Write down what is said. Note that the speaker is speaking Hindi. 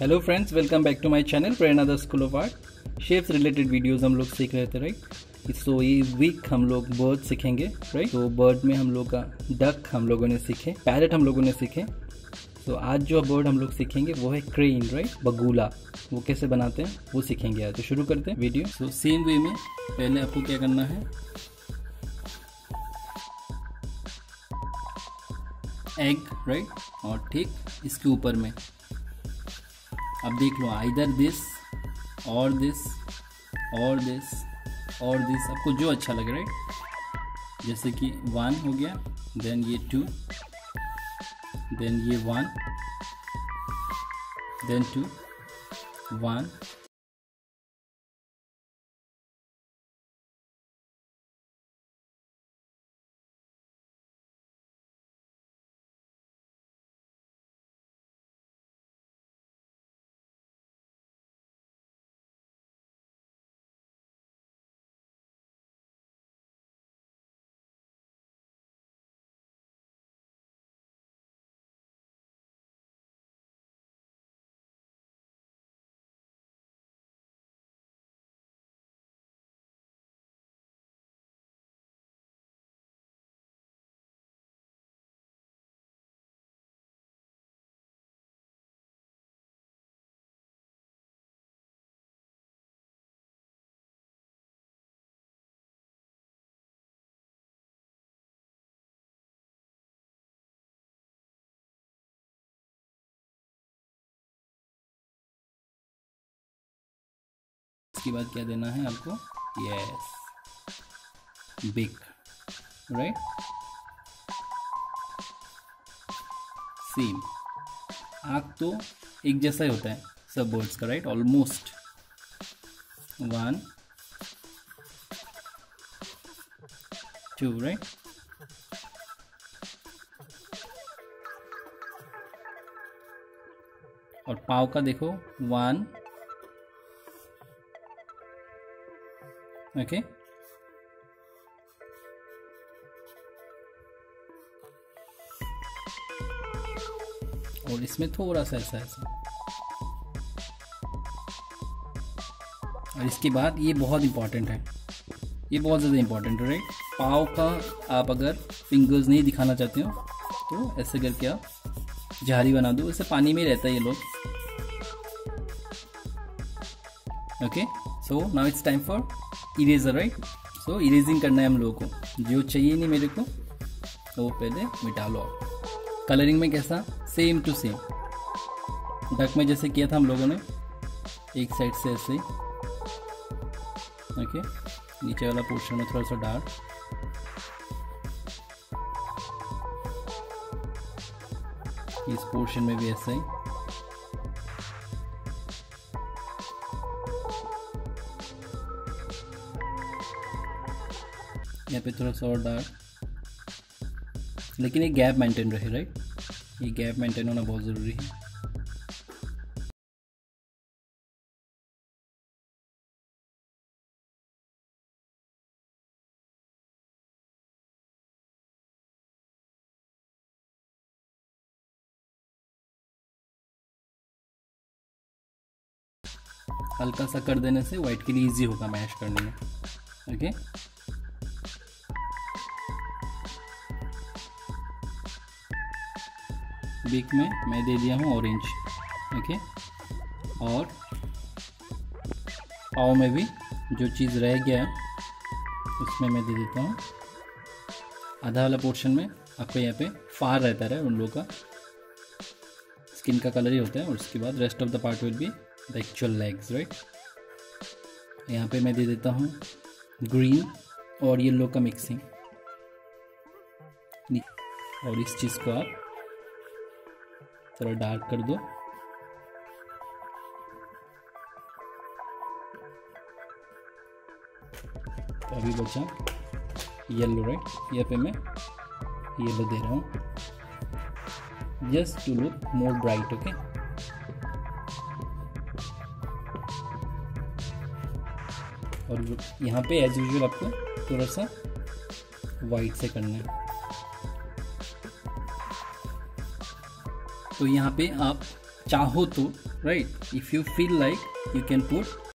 Hello friends welcome back to my channel Prerna the school of art shapes related videos हम लोग सीख रहे थे राइट सो ये वीक हम लोग बर्ड सीखेंगे राइट तो बर्ड में हम लोग का डक हम लोगों ने सीखे पैरट हम लोगों ने सीखे तो आज जो बर्ड हम लोग सीखेंगे वो है क्रेन राइट बगूला। वो कैसे बनाते हैं, वो सीखेंगे आज। तो शुरू करते हैं वीडियो तो सेम वे में पहले आपको क्या करना है? एग राइट और ठीक इसके ऊपर में। अब देख लो आइदर दिस और दिस और दिस और दिस आपको जो अच्छा लगे राइट जैसे कि वन हो गया देन ये टू देन ये वन देन टू वन इसके बाद क्या देना है आपको? यस बिग राइट सेम आँख तो एक जैसा ही होता है, सब बर्ड्स का right almost one two right और पाव का देखो वन okay. और इसमें थोड़ा सा ऐसा ऐसा और इसके बाद ये बहुत इंपॉर्टेंट है ये बहुत ज़्यादा इंपॉर्टेंट है राइट पाव का आप अगर फिंगर्स नहीं दिखाना चाहते हो तो ऐसे करके आप झारी बना दो इससे पानी में रहता है ये लोग okay so now it's time for eraser right so erasing करना है हम लोगों को। जो चाहिए नहीं मेरे को तो वो पहले मिटा लो कलरिंग में कैसा? सेम टू सेम डक में जैसे किया था हम लोगों ने, एक साइड से ऐसे ओके नीचे वाला पोर्शन में थोड़ा सा डार्क। इस पोर्शन में भी ऐसा ही। यहाँ पे थोड़ा सा और डार्क लेकिन ये गैप मेंटेन रहे राइट ये गैप मेंटेन होना बहुत ज़रूरी है। हल्का सा कर देने से वाइट के लिए इजी होगा मैश करने में। ओके बीक में मैं दे दिया हूँ ऑरेंज ओके और पाव में भी जो चीज़ रह गया उसमें मैं दे देता हूँ। आधा वाला पोर्शन में आपको यहाँ पे फार रहता है उन लोगों का। स्किन का कलर ही होता है और उसके बाद rest of the part will be the actual legs right यहाँ पे मैं दे देता हूँ ग्रीन और येलो का मिक्सिंग और इस चीज़ को आप थोड़ा डार्क कर दो। तो अभी बचा। येलो राइट यहाँ पे मैं येलो दे रहा हूँ। Just to look more bright okay और यहाँ पे एज यूजल आपको थोड़ा सा वाइट से करना है। तो यहाँ पे आप चाहो तो right if you feel like you can put